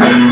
believe.